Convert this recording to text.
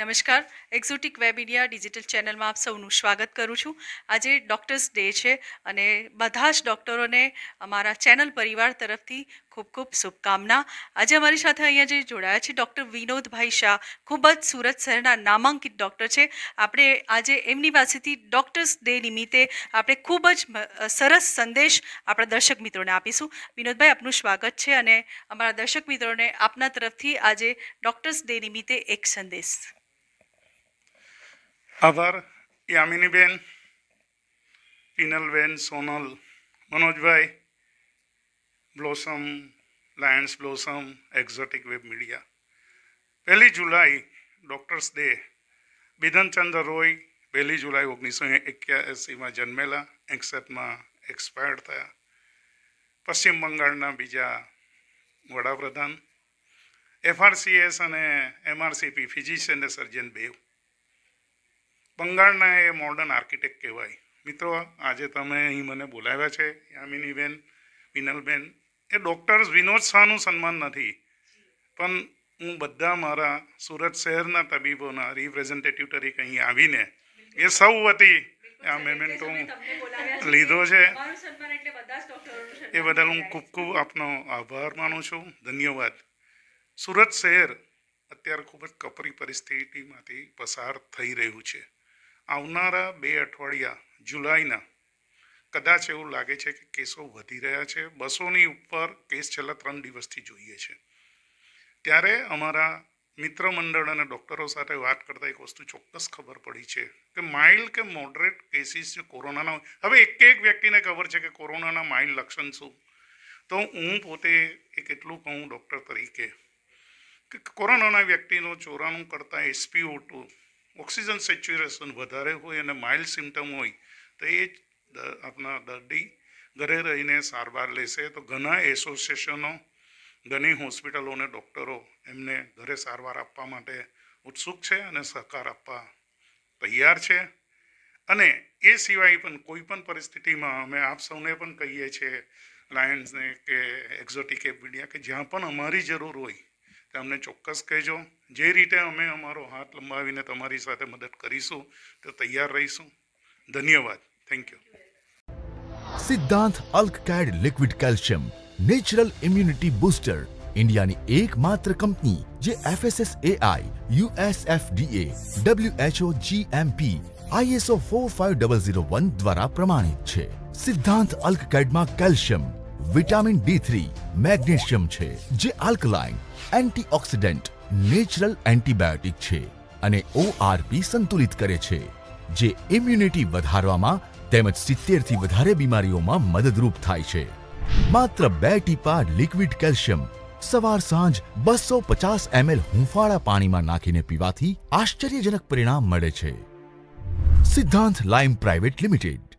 નમસ્કાર. Exotic web India digital ચેનલમાં આપ સૌનું સ્વાગત કરું છું. આજે ડૉક્ટર્સ ડે છે અને બધા જ ડૉક્ટરોને અમારા ચેનલ પરિવાર તરફથી ખૂબ ખૂબ શુભકામના. આજે અમારી સાથે અહીંયા જે જોડાયા છે ડૉક્ટર વિનોદભાઈ શાહ, ખૂબ જ સુરત શહેરના નામાંકિત ડૉક્ટર છે. આપણે આજે એમની પાસેથી ડૉક્ટર્સ ડે નિમિત્તે આપણે ખૂબ જ સરસ સંદેશ આપણા દર્શક મિત્રોને આપીશું. વિનોદભાઈ, આપનું સ્વાગત છે અને અમારા દર્શક મિત્રોને આપના તરફથી આજે ડૉક્ટર્સ ડે નિમિત્તે એક સંદેશ. આભાર, યામિનીબેન, પિનલબેન, સોનલ, મનોજભાઈ, Blossom, Lions Blossom, Exotic Web Media. પહેલી જુલાઈ, ડૉક્ટર્સ ડે. બિધનચંદ્ર રોય પહેલી જુલાઈ ઓગણીસો એક્યાસીમાં જન્મેલા એકસઠમાં એક્સપાયર્ડ થયા. પશ્ચિમ બંગાળના બીજા વડાપ્રધાન. એફઆરસીએસ અને એમઆરસીપી ફિઝિશિયન સર્જન બેવ. બંગાળના એ મોડર્ન આર્કિટેક્ટ કહેવાય. મિત્રો આજે તમે અહીં મને બોલાવ્યા છે યામિનીબેન વિનલબેન. એ ડૉક્ટર્સ વિનોદ શાહનું સન્માન નથી. પણ હું બધા મારા સુરત શહેરના તબીબોના રિપ્રેઝેન્ટેટિવ તરીકે અહીં આવીને એ સૌ વતી આ મેમેન્ટો લીધો છે. એ બદલ હું ખૂબ ખૂબ આપનો આભાર માનું છું. ધન્યવાદ. સુરત શહેર અત્યારે ખૂબ જ કપરી પરિસ્થિતિમાંથી પસાર થઈ રહ્યું છે. આવનારા બે અઠવાડિયા જુલાઈના કદાચ એવું લાગે છે કે કેસો વધી રહ્યા છે. બસોની ઉપર કેસ છેલ્લા ત્રણ દિવસથી જોઈએ છે. ત્યારે અમારા મિત્ર મંડળ અને ડૉક્ટરો સાથે વાત કરતાં એક વસ્તુ ચોક્કસ ખબર પડી છે કે માઇલ્ડ કે મોડરેટ કેસીસ જે કોરોનાના હવે એક એક વ્યક્તિને ખબર છે કે કોરોનાના માઇલ્ડ લક્ષણ શું? તો હું પોતે એક એટલું કહું ડૉક્ટર તરીકે કે કોરોનાના વ્યક્તિનો ચોરાણું કરતાં એસપીઓ ટુ ઓક્સિજન સેચ્યુરેશન વધારે હોય અને માઇલ્ડ સિમ્ટમ હોય, તો એ આપણા દર્દી ઘરે રહીને સારવાર લેશે. તો ઘણા એસોસિએશનો, ઘણી હોસ્પિટલો અને ડૉક્ટરો એમને ઘરે સારવાર આપવા માટે ઉત્સુક છે અને સહકાર આપવા તૈયાર છે. અને એ સિવાય પણ કોઈ પણ પરિસ્થિતિમાં અમે આપ સૌને પણ કહીએ છીએ, લાયન્સને કે એક્ઝોટિક એપ મીડિયા કે જ્યાં પણ અમારી જરૂર હોય તે અમને ચોક્કસ કહેજો. જે રીતે અમે અમારો હાથ લંબાવીને તમારી સાથે મદદ કરીશું, તો તૈયાર રહીશું. ધન્યવાદ. Thank you Siddhant અલ્કકેડ liquid calcium, natural immunity booster, ઇન્ડિયાની એકમાત્ર કંપની જે FSSAI USFDA WHO GMP ISO four five double zero one દ્વારા પ્રમાણિત છે. સિદ્ધાંત અલ્કકેડમાં calcium vitamin D three, magnesium છે, જે આલ્કલાઇન, એન્ટીઓક્સિડન્ટ, નેચરલ એન્ટીબાયોટિક છે અને ઓઆરપી સંતુલિત કરે છે, જે ઇમ્યુનિટી વધારવામાં તેમજ સિત્તેરથી વધારે બીમારીઓમાં મદદરૂપ થાય છે. માત્ર બે ટીપા લિક્વિડ કેલ્શિયમ, સવાર સાંજ બસો પચાસ એમએલ હુંફાળા પાણીમાં નાખીને પીવાથી આશ્ચર્યજનક પરિણામ મળે છે. સિદ્ધાંત લાઇમ પ્રાઇવેટ લિમિટેડ